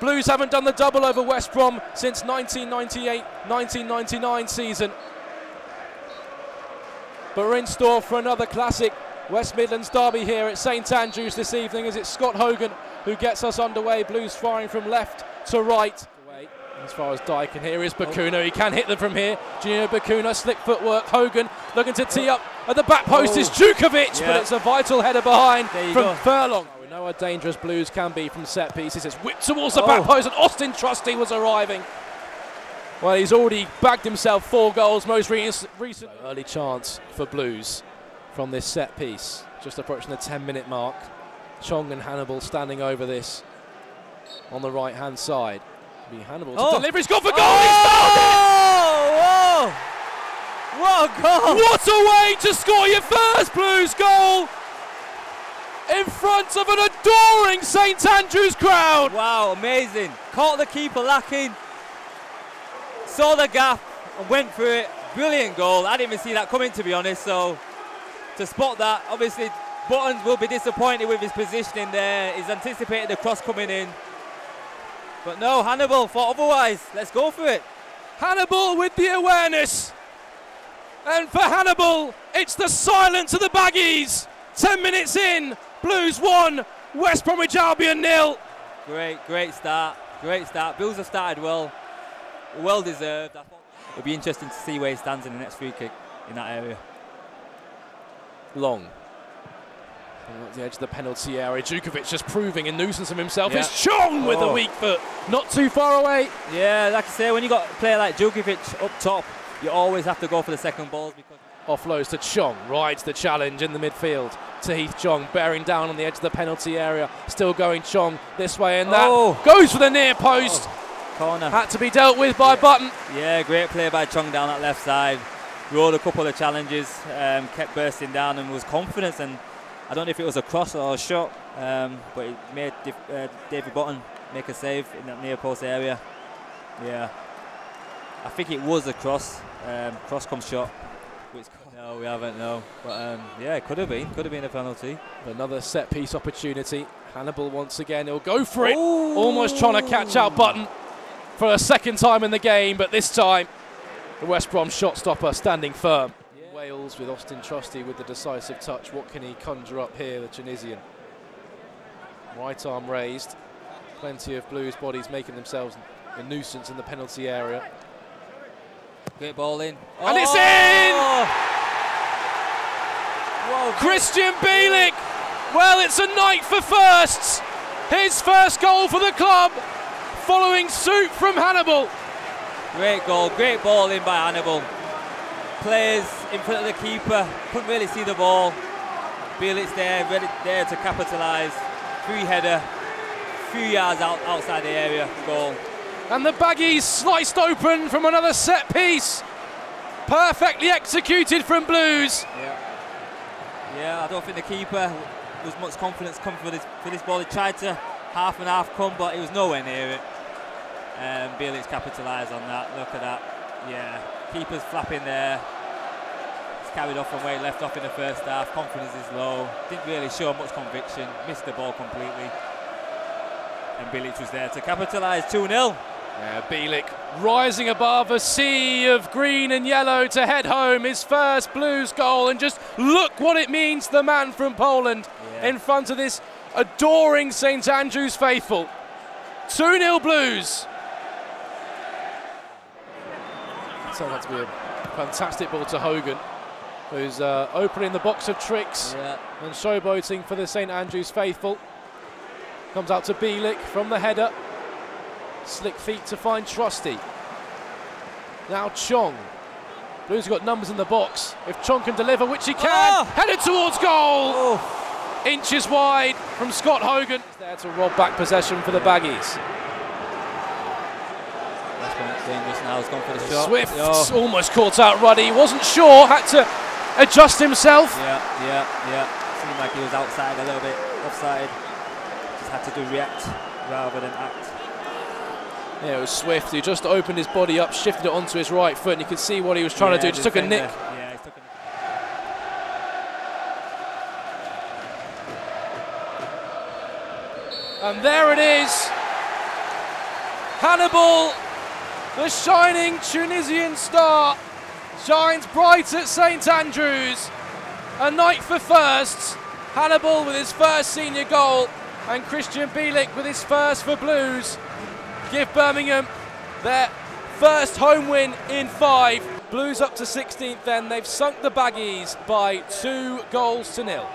Blues haven't done the double over West Brom since 1998-1999 season. But we're in store for another classic West Midlands derby here at St Andrews this evening as it's Scott Hogan who gets us underway. Blues firing from left to right. As far as Dyke and here is Bacuna. He can hit them from here. Junior Bacuna, slick footwork. Hogan looking to tee up at the back post Oh. is Jutkiewicz, Yeah. but it's a vital header behind from go. Furlong. We know how dangerous Blues can be from set pieces. It's whipped towards the Oh. back post, and Auston Trusty was arriving. Well, he's already bagged himself four goals, most re- recent. Early chance for Blues from this set piece, just approaching the 10 minute mark. Chong and Hannibal standing over this on the right hand side. Be Hannibal to Oh. deliver, he's gone for goal, he's oh! found it! Oh! What a goal! What a way to score your first Blues goal! In front of an adoring St Andrews crowd! Wow, amazing. Caught the keeper lacking. Saw the gap and went for it. Brilliant goal. I didn't even see that coming, to be honest. So to spot that, obviously, Buttons will be disappointed with his positioning there. He's anticipated the cross coming in. But no, Hannibal thought otherwise. Let's go for it. Hannibal with the awareness. And for Hannibal, it's the silence of the baggies. 10 minutes in, Blues 1, West Bromwich Albion nil. Great, great start. Great start. Bills have started well. Well deserved. I thought it'll be interesting to see where he stands in the next free kick in that area. Long. At the edge of the penalty area, Jutkiewicz just proving a nuisance of himself. Yeah. It's Chong with the Oh. weak foot, not too far away. Yeah, like I say, when you got a player like Jutkiewicz up top, you always have to go for the second balls because Offloads to Chong, rides the challenge in the midfield to Heath Chong, bearing down on the edge of the penalty area. Still going Chong this way and that. Oh. Goes for the near post. corner. Had to be dealt with by Button. Yeah, great play by Chong down that left side. Rolled a couple of challenges, um, kept bursting down and was confident. And I don't know if it was a cross or a shot, um, but it made uh, David Button make a save in that near post area. Yeah, I think it was a cross, um, cross come shot. No, we haven't. No, but um, yeah, it could have been. Could have been a penalty. Another set piece opportunity. Hannibal once again, he'll go for it. Almost trying to catch out Button for a second time in the game, but this time the West Brom shot stopper standing firm. Wales with Auston Trusty with the decisive touch. What can he conjure up here, the Tunisian? Right arm raised. Plenty of Blues bodies making themselves a nuisance in the penalty area. Great ball in. And it's in! Krystian Bielik. Well, it's a night for firsts. His first goal for the club, following suit from Hannibal. Great goal, great ball in by Hannibal. Plays in front of the keeper, couldn't really see the ball. Bielik's there, ready there to capitalise. Free header, few yards out, outside the area, goal. And the baggies sliced open from another set piece. Perfectly executed from Blues. Yeah. Yeah, I don't think the keeper was much confidence coming for this for this ball. He tried to half and half come, but he was nowhere near it. Um, Bielik's capitalised on that. Look at that. Yeah, keeper's flapping there. He's carried off from where he left off in the first half. Confidence is low. Didn't really show much conviction. Missed the ball completely. And Bielik was there to capitalise 2 0. Yeah, Bielik rising above a sea of green and yellow to head home his first Blues goal. And just look what it means the man from Poland Yeah. in front of this adoring St Andrews faithful. 2 0 Blues. So that to be a fantastic ball to Hogan, who's uh, opening the box of tricks Yeah. and showboating for the St Andrews faithful. Comes out to Bielik from the header. Slick feet to find Trusty. Now Chong. Blues got numbers in the box. If Chong can deliver, which he can, Oh! headed towards goal. Oh, Inches wide from Scott Hogan. He's there to rob back possession for the Baggies. that's going dangerous now. He's gone for the shot. Swift Oh. almost caught out Ruddy. Wasn't sure, had to adjust himself. Yeah, yeah, yeah. Seemed like he was outside a little bit, offside. Just had to do react rather than act. Yeah, it was Swift. He just opened his body up, shifted it onto his right foot, and you could see what he was trying to do. Yeah, Just took a nick. Yeah, he took a nick. And there it is. Hannibal, the shining Tunisian star, shines bright at St Andrews. A night for firsts. Hannibal with his first senior goal, and Krystian Bielik with his first for Blues. Give Birmingham their first home win in five. Blues up to 16th then. They've sunk the Baggies by two goals to nil.